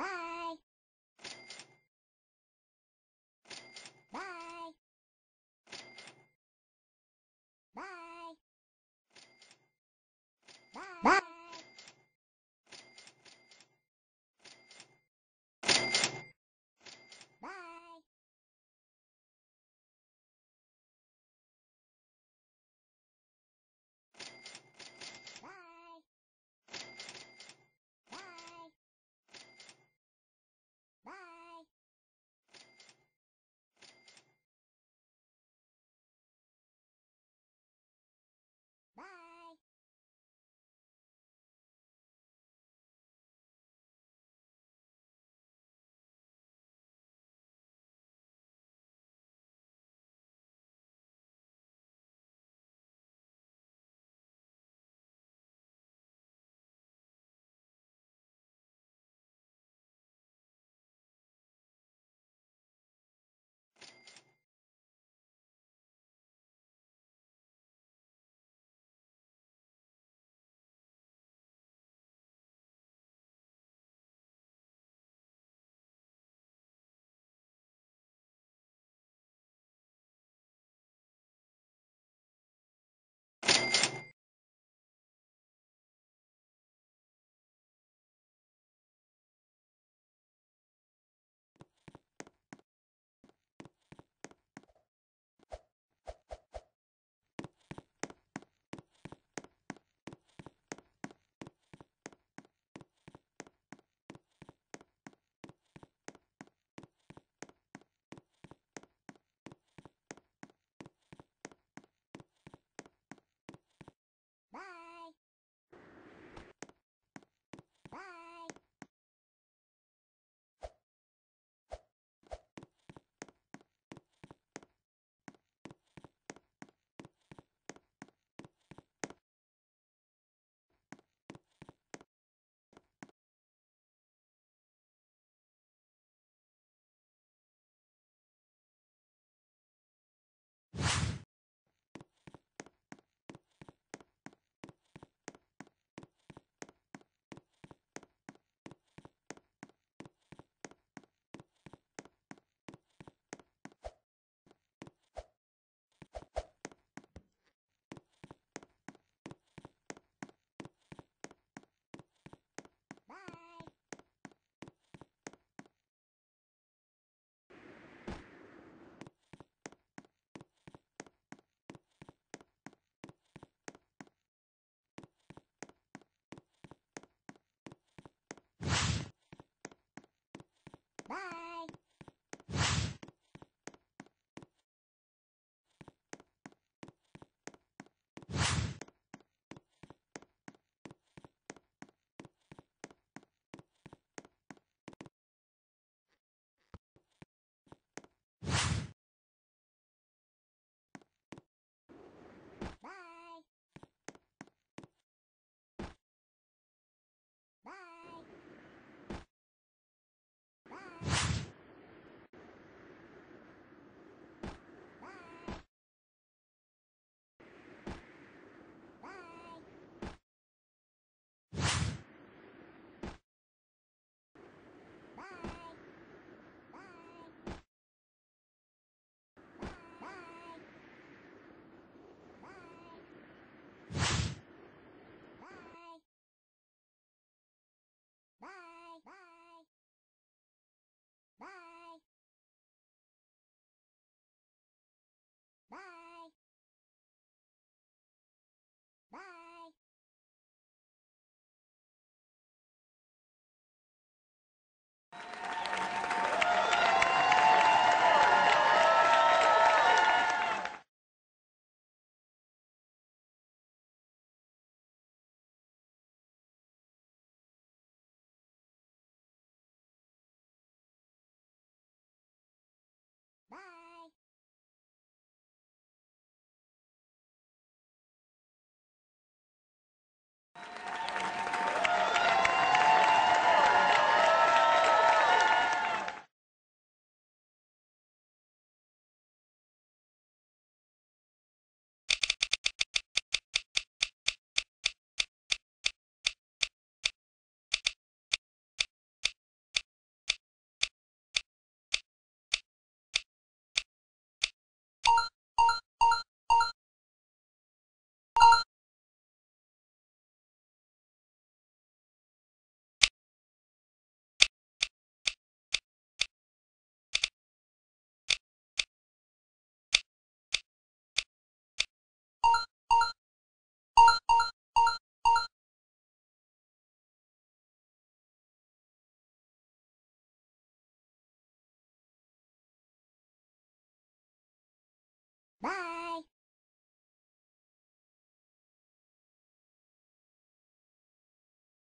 Bye.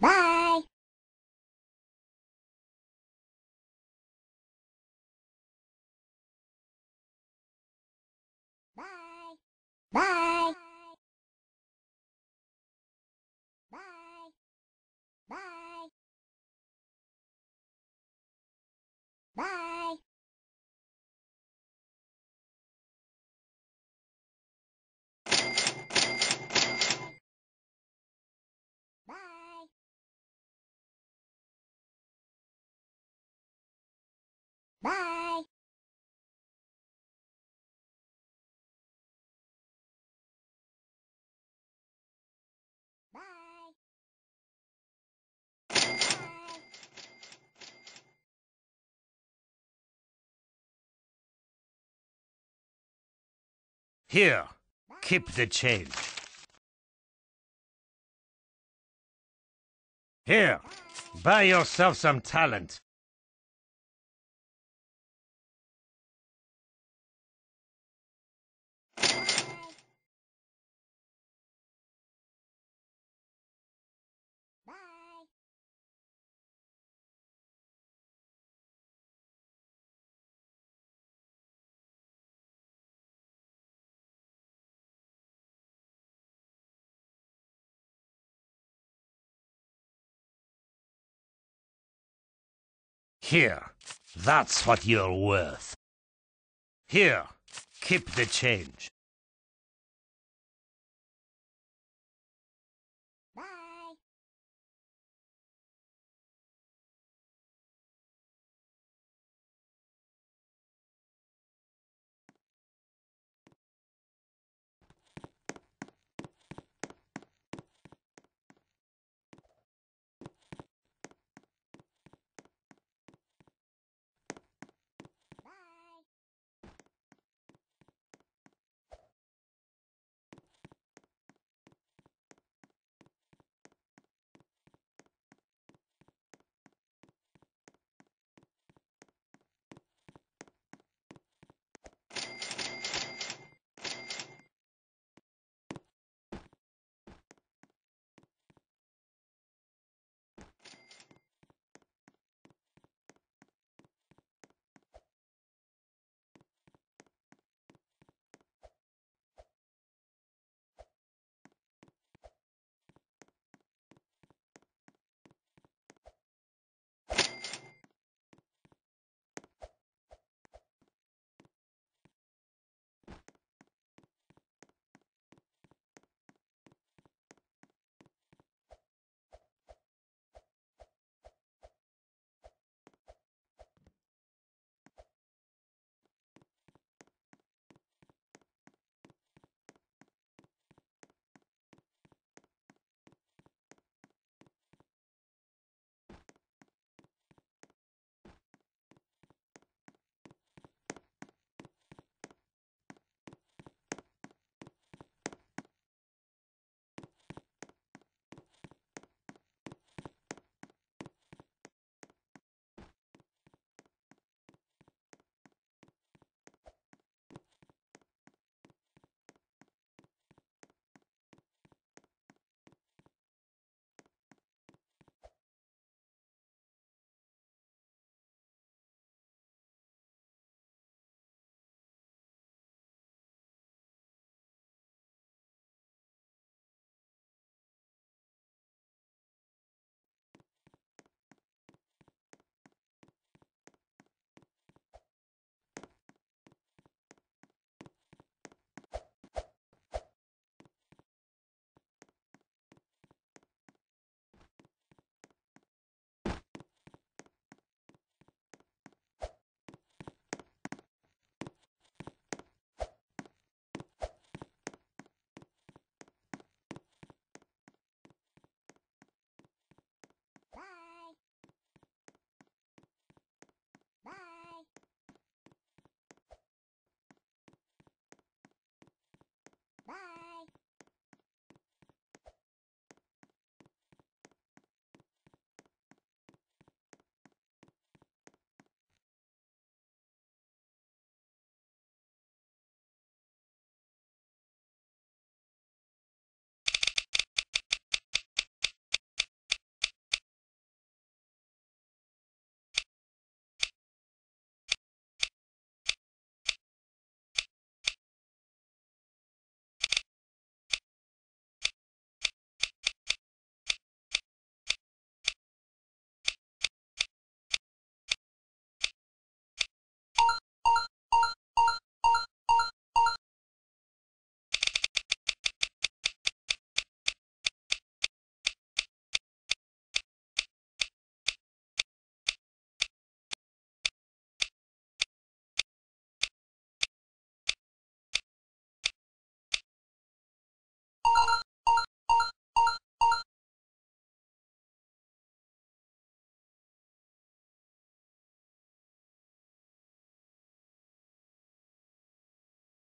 Bye. Bye. Bye. Bye. Bye. Here, keep the change. Here, buy yourself some talent. Here, that's what you're worth. Here, keep the change.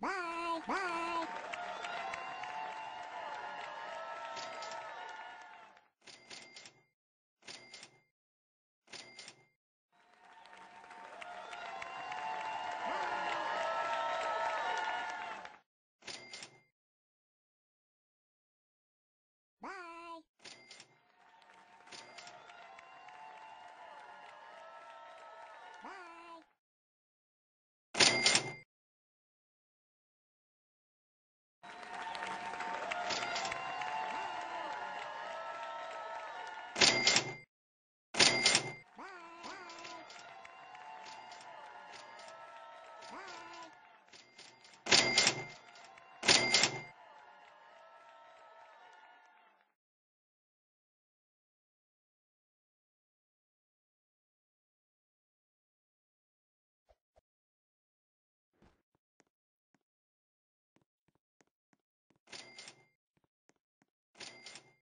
Bye. Bye.